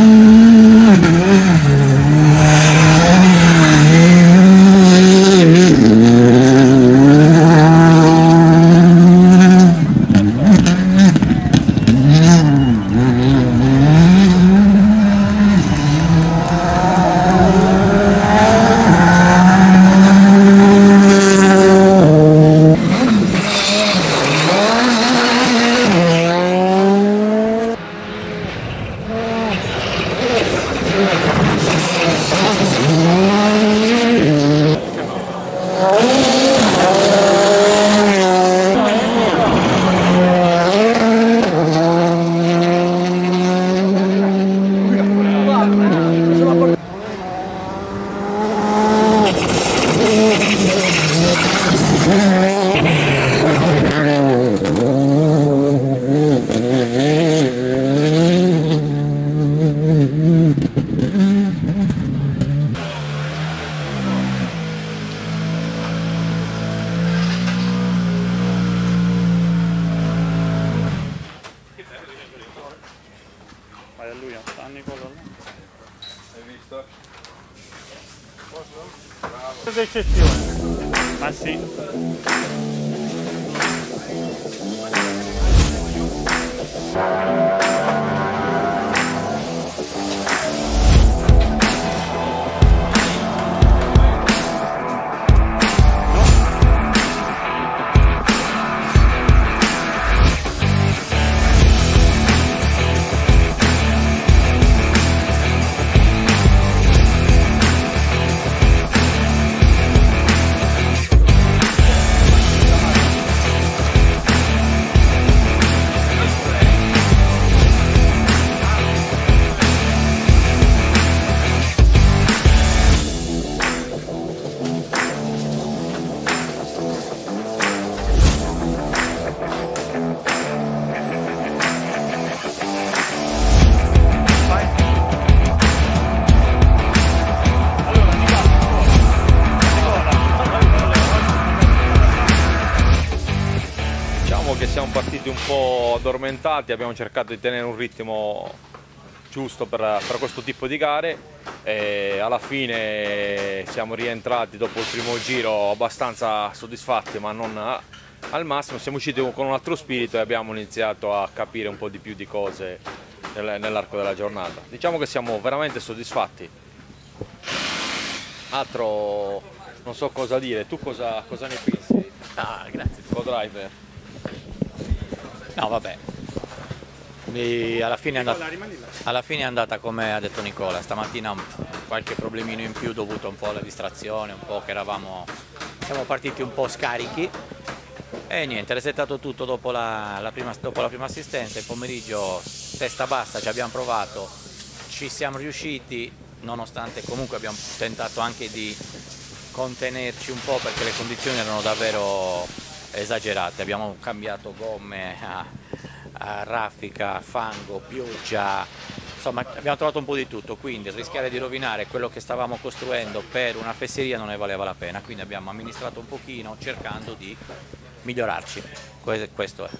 Mm-hmm. Vai a lui, a San Nicola. Hai visto? Cosa eccezione? Ah sì? Po' addormentati, abbiamo cercato di tenere un ritmo giusto per, per questo tipo di gare e alla fine siamo rientrati dopo il primo giro abbastanza soddisfatti ma non al massimo, siamo usciti con un altro spirito e abbiamo iniziato a capire un po' di più di cose nel- nell'arco della giornata. Diciamo che siamo veramente soddisfatti. Altro non so cosa dire, tu cosa, cosa ne pensi? Ah, grazie. Co-driver? No, vabbè. Mi- alla, fine andata, alla fine è andata come ha detto Nicola, stamattina qualche problemino in più dovuto un po' alla distrazione, un po' che eravamo, siamo partiti un po' scarichi. E niente, resettato tutto dopo la, la prima, dopo la prima assistenza, il pomeriggio testa bassa ci abbiamo provato, ci siamo riusciti, nonostante comunque abbiamo tentato anche di contenerci un po' perché le condizioni erano davvero esagerate, abbiamo cambiato gomme a, a raffica, fango, pioggia, insomma abbiamo trovato un po' di tutto, quindi rischiare di rovinare quello che stavamo costruendo per una fesseria non ne valeva la pena, quindi abbiamo amministrato un pochino cercando di migliorarci, Que- questo è.